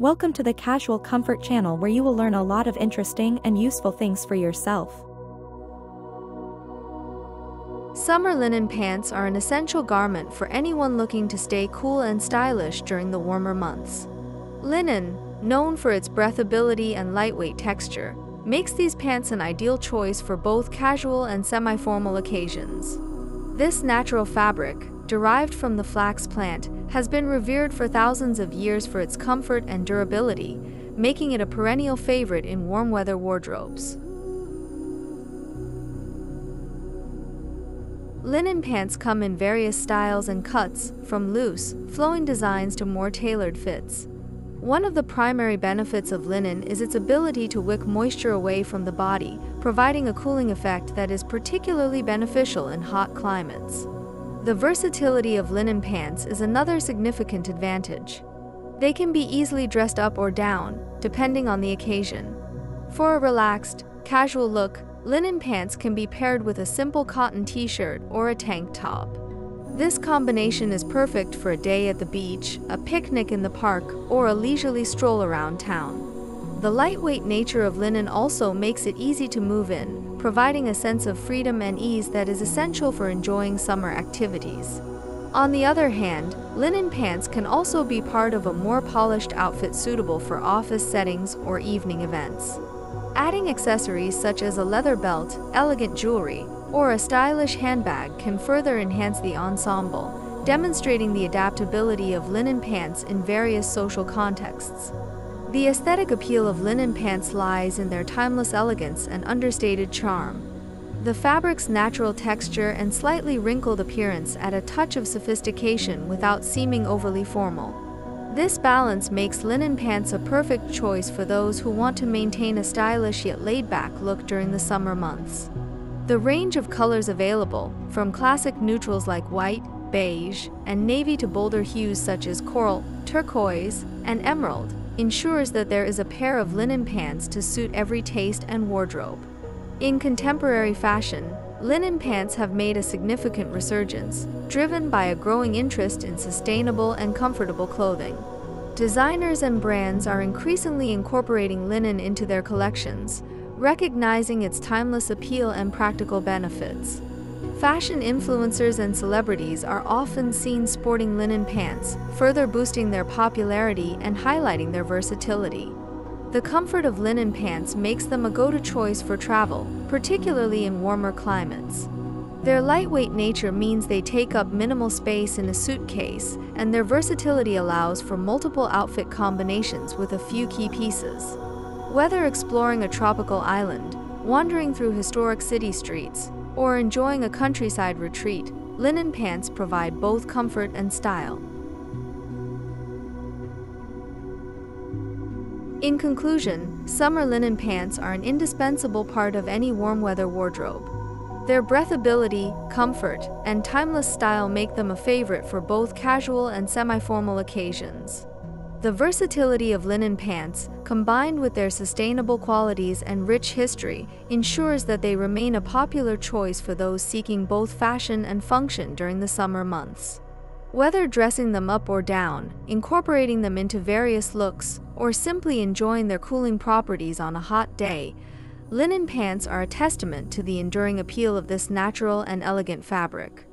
Welcome to the Casual Comfort channel where you will learn a lot of interesting and useful things for yourself. Summer linen pants are an essential garment for anyone looking to stay cool and stylish during the warmer months. Linen, known for its breathability and lightweight texture, makes these pants an ideal choice for both casual and semi-formal occasions. This natural fabric, derived from the flax plant, has been revered for thousands of years for its comfort and durability, making it a perennial favorite in warm weather wardrobes. Linen pants come in various styles and cuts, from loose, flowing designs to more tailored fits. One of the primary benefits of linen is its ability to wick moisture away from the body, providing a cooling effect that is particularly beneficial in hot climates. The versatility of linen pants is another significant advantage. They can be easily dressed up or down, depending on the occasion. For a relaxed, casual look, linen pants can be paired with a simple cotton t-shirt or a tank top. This combination is perfect for a day at the beach, a picnic in the park, or a leisurely stroll around town. The lightweight nature of linen also makes it easy to move in, providing a sense of freedom and ease that is essential for enjoying summer activities. On the other hand, linen pants can also be part of a more polished outfit suitable for office settings or evening events. Adding accessories such as a leather belt, elegant jewelry, or a stylish handbag can further enhance the ensemble, demonstrating the adaptability of linen pants in various social contexts. The aesthetic appeal of linen pants lies in their timeless elegance and understated charm. The fabric's natural texture and slightly wrinkled appearance add a touch of sophistication without seeming overly formal. This balance makes linen pants a perfect choice for those who want to maintain a stylish yet laid-back look during the summer months. The range of colors available, from classic neutrals like white, beige, and navy to bolder hues such as coral, turquoise, and emerald, ensures that there is a pair of linen pants to suit every taste and wardrobe. In contemporary fashion, linen pants have made a significant resurgence, driven by a growing interest in sustainable and comfortable clothing. Designers and brands are increasingly incorporating linen into their collections, recognizing its timeless appeal and practical benefits. Fashion influencers and celebrities are often seen sporting linen pants, further boosting their popularity and highlighting their versatility. The comfort of linen pants makes them a go-to choice for travel, particularly in warmer climates. Their lightweight nature means they take up minimal space in a suitcase, and their versatility allows for multiple outfit combinations with a few key pieces. Whether exploring a tropical island, wandering through historic city streets, or enjoying a countryside retreat, linen pants provide both comfort and style. In conclusion, summer linen pants are an indispensable part of any warm weather wardrobe. Their breathability, comfort, and timeless style make them a favorite for both casual and semi-formal occasions. The versatility of linen pants, combined with their sustainable qualities and rich history, ensures that they remain a popular choice for those seeking both fashion and function during the summer months. Whether dressing them up or down, incorporating them into various looks, or simply enjoying their cooling properties on a hot day, linen pants are a testament to the enduring appeal of this natural and elegant fabric.